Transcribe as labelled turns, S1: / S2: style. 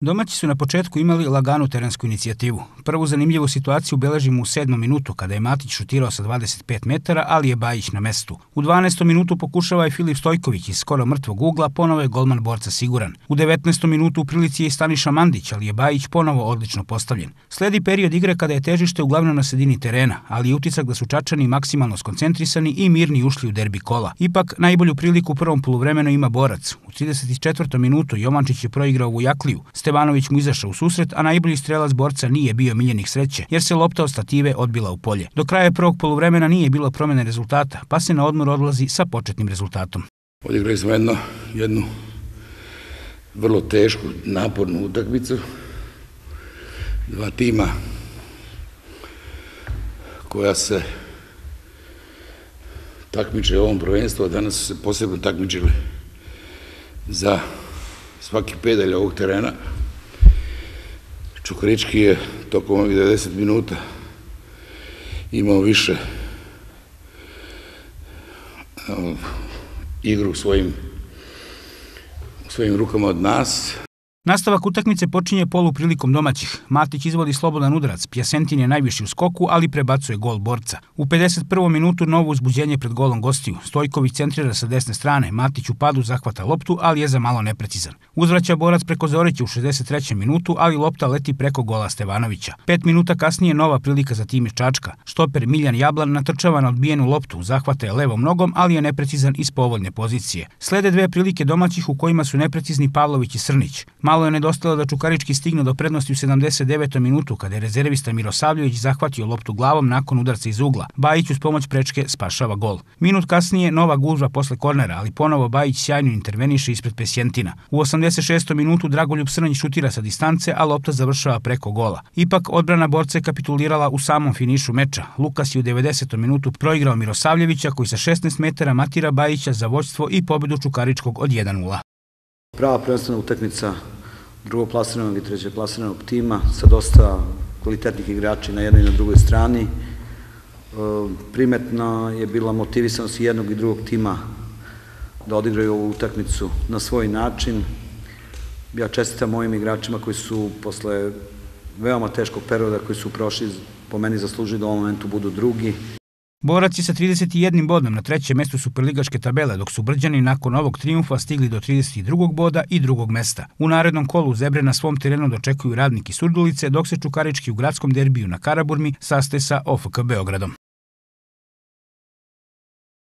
S1: Domaći su na početku imali laganu terensku inicijativu. Prvu zanimljivu situaciju beležimo u sedmom minutu kada je Matić šutirao sa 25 metara, ali je Bajić na mestu. U 12. minutu pokušava je Filip Stojković iz skoro mrtvog ugla, ponovo je golman borca siguran. U 19. minutu u prilici je i Staniša Mandić, ali je Bajić ponovo odlično postavljen. Sledi period igre kada je težište uglavnom na sredini terena, ali je utisak da su Čačani maksimalno skoncentrisani i mirni ušli u derbi kola. Ipak, najbolju priliku u prvom poluvremenu ima borac. U 34. minutu Jovančić je proigrao u Jakliju. Stevanović mu izašao u susret, a najbolji strelac borca nije bio miljenih sreće, jer se lopta od stative odbila u polje. Do kraja prvog poluvremena nije bilo promene rezultata, pa se na odmor odlazi sa početnim rezultatom.
S2: Odigrali smo jedno, jednu vrlo tešku, napornu utakmicu. Dva tima koja se takmiče u ovom prvenstvu, a danas su se posebno takmičili za svaki pedalj ovog terena. Čukarički je tokom ovih 90 minuta imao više igru u svojim, svojim rukama od nas.
S1: Nastavak utakmice počinje polu prilikom domaćih. Matić izvodi slobodan udarac, Pjasentin je najviši u skoku, ali prebacuje gol borca. U 51. minutu novo uzbuđenje pred golom gostiju. Stojković centrira sa desne strane, Matić u padu zahvata loptu, ali je za malo neprecizan. Uzvraća borac preko Zorića u 63. minutu, ali lopta leti preko gola Stevanovića. Pet minuta kasnije nova prilika za tim iz Čačka. Štoper Miljan Jablan natrčava na odbijenu loptu, zahvata je levom nogom, ali je neprecizan iz povoljne pozicije. Slede dve prilike domaćih u kojima su neprecizni Pavlović i Srnić. Malo je nedostalo da Čukarički stigne do prednosti u 79. minutu kada je rezervista Mirosavljević zahvatio loptu glavom nakon udarca iz ugla. Bajić uz pomoć prečke spašava gol. Minut kasnije nova gužva posle kornera, ali ponovo Bajić sjajno interveniše ispred Pesjentina. U 86. minutu Dragoljub Srnj šutira sa distance, a lopta završava preko gola. Ipak odbrana borca je kapitulirala u samom finišu meča. Lukas je u 90. minutu proigrao Mirosavljevića koji sa 16 metara matira Bajića za vođstvo i pobedu Čukaričkog od 1-0.
S3: Prava prvenstvena utakmica drugoplasiranog i trećeplasiranog tima sa dosta kvalitetnih igrača na jednoj i na drugoj strani. E, primetna je bila motivisanost jednog i drugog tima da odigraju ovu utakmicu na svoj način. Ja čestitam mojim igračima koji su posle veoma teškog perioda koji su prošli po meni zaslužili da u ovom momentu budu drugi.
S1: Borac je sa 31 bodom na trećem mestu Superligaške tabele, dok su Brđani nakon ovog triumfa stigli do 32. boda i drugog mesta. U narednom kolu Zebre na svom terenu dočekuju radnik i Surdulice, dok se Čukarički u gradskom derbiju na Karaburmi sastaje sa OFK Beogradom.